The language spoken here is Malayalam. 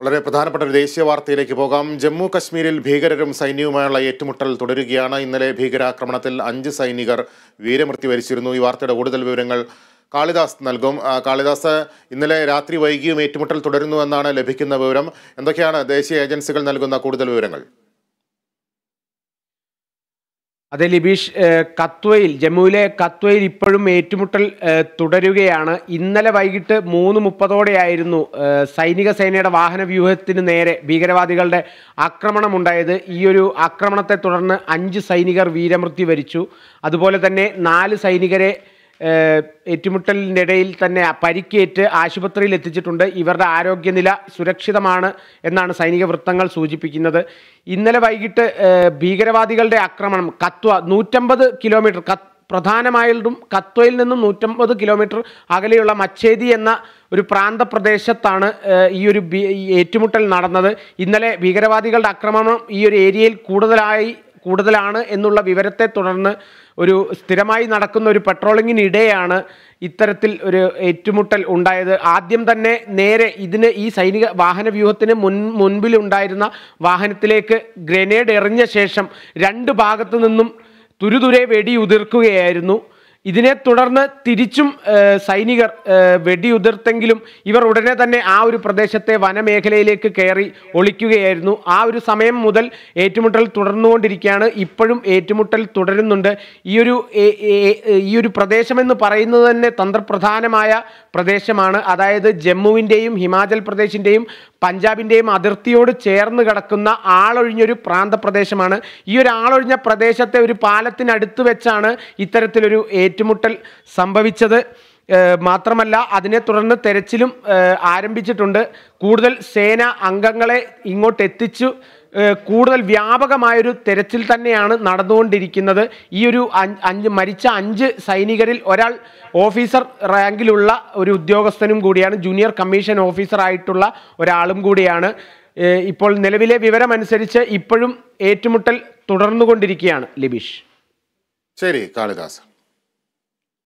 വളരെ പ്രധാനപ്പെട്ട ഒരു ദേശീയ വാർത്തയിലേക്ക് പോകാം. ജമ്മു കശ്മീരിൽ ഭീകരരും സൈന്യവുമായുള്ള ഏറ്റുമുട്ടൽ തുടരുകയാണ്. ഇന്നലെ ഭീകരാക്രമണത്തിൽ അഞ്ച് സൈനികർ വീരമൃത്യു വരിച്ചിരുന്നു. ഈ വാർത്തയുടെ കൂടുതൽ വിവരങ്ങൾ കാളിദാസ് നൽകും. കാളിദാസ് ഇന്നലെ രാത്രി വൈകിയും ഏറ്റുമുട്ടൽ തുടരുന്നു എന്നാണ് ലഭിക്കുന്ന വിവരം. എന്തൊക്കെയാണ് ദേശീയ ഏജൻസികൾ നൽകുന്ന കൂടുതൽ വിവരങ്ങൾ? അതെ ലിബീഷ് കത്വയിൽ ജമ്മുവിലെ കത്വയിൽ ഇപ്പോഴും ഏറ്റുമുട്ടൽ തുടരുകയാണ്. ഇന്നലെ വൈകിട്ട് മൂന്ന് മുപ്പതോടെയായിരുന്നു സൈനിക സേനയുടെ വാഹന വ്യൂഹത്തിന് നേരെ ഭീകരവാദികളുടെ ആക്രമണം ഉണ്ടായത് ഈ ഒരു ആക്രമണത്തെ തുടർന്ന് അഞ്ച് സൈനികർ വീരമൃത്യു വരിച്ചു. അതുപോലെ തന്നെ നാല് സൈനികരെ ഇടയിൽ തന്നെ പരിക്കേറ്റ് ആശുപത്രിയിൽ എത്തിച്ചിട്ടുണ്ട്. ഇവരുടെ ആരോഗ്യനില സുരക്ഷിതമാണ് എന്നാണ് സൈനിക വൃത്തങ്ങൾ സൂചിപ്പിക്കുന്നത്. ഇന്നലെ വൈകിട്ട് ഭീകരവാദികളുടെ ആക്രമണം കത്വ നൂറ്റമ്പത് കിലോമീറ്റർ കത്ത് പ്രധാനമായിട്ടും കത്വയിൽ നിന്നും നൂറ്റമ്പത് കിലോമീറ്റർ അകലെയുള്ള മച്ചേദി എന്ന ഒരു പ്രാന്തപ്രദേശത്താണ് ഈ ഒരു ഏറ്റുമുട്ടൽ നടന്നത്. ഇന്നലെ ഭീകരവാദികളുടെ ആക്രമണം ഈ ഒരു ഏരിയയിൽ കൂടുതലായി കൂടുതലാണ് എന്നുള്ള വിവരത്തെ തുടർന്ന് ഒരു സ്ഥിരമായി നടക്കുന്ന ഒരു പെട്രോളിങ്ങിനിടെയാണ് ഇത്തരത്തിൽ ഒരു ഏറ്റുമുട്ടൽ ഉണ്ടായത്. ആദ്യം തന്നെ നേരെ ഇതിന് ഈ സൈനിക വാഹന വ്യൂഹത്തിന് മുൻ മുൻപിലുണ്ടായിരുന്ന വാഹനത്തിലേക്ക് ഗ്രനേഡ് എറിഞ്ഞ ശേഷം രണ്ട് ഭാഗത്തു നിന്നും തുരുതുരെ വെടിയുതിർക്കുകയായിരുന്നു. ഇതിനെ തുടർന്ന് തിരിച്ചും സൈനികർ വെടിയുതിർത്തെങ്കിലും ഇവർ ഉടനെ തന്നെ ആ ഒരു പ്രദേശത്തെ വനമേഖലയിലേക്ക് കയറി ഒളിക്കുകയായിരുന്നു. ആ ഒരു സമയം മുതൽ ഏറ്റുമുട്ടൽ തുടർന്നുകൊണ്ടിരിക്കുകയാണ്. ഇപ്പോഴും ഏറ്റുമുട്ടൽ തുടരുന്നുണ്ട്. ഈ ഒരു ഏ- ഏ- ഈ ഒരു പ്രദേശമെന്ന് പറയുന്നത് തന്നെ തന്ത്രപ്രധാനമായ പ്രദേശമാണ്. അതായത് ജമ്മുവിന്റെയും ഹിമാചൽ പ്രദേശിന്റെയും പഞ്ചാബിന്റെയും അതിർത്തിയോട് ചേർന്ന് കിടക്കുന്ന ആളൊഴിഞ്ഞൊരു പ്രാന്തപ്രദേശമാണ്. ഈ ഒരു ആളൊഴിഞ്ഞ പ്രദേശത്തെ ഒരു പാലത്തിനടുത്ത് വെച്ചാണ് ഇത്തരത്തിലൊരു ഏറ്റുമുട്ടൽ സംഭവിച്ചത് മാത്രമല്ല അതിനെ തുടർന്ന് തെരച്ചിലും ആരംഭിച്ചിട്ടുണ്ട്. കൂടുതൽ സേന അംഗങ്ങളെ ഇങ്ങോട്ട് എത്തിച്ചു. കൂടുതൽ വ്യാപകമായൊരു തെരച്ചിൽ തന്നെയാണ് നടന്നുകൊണ്ടിരിക്കുന്നത്. ഈ ഒരു അഞ്ച് മരിച്ച അഞ്ച് സൈനികരിൽ ഒരാൾ ഓഫീസർ റാങ്കിലുള്ള ഒരു ഉദ്യോഗസ്ഥനും കൂടിയാണ് ജൂനിയർ കമ്മീഷൻ ഓഫീസർ ആയിട്ടുള്ള ഒരാളും കൂടിയാണ്. ഇപ്പോൾ നിലവിലെ വിവരമനുസരിച്ച് ഇപ്പോഴും ഏറ്റുമുട്ടൽ തുടർന്നുകൊണ്ടിരിക്കുകയാണ്. ലിബീഷ്. ശരി കാളിദാസ്.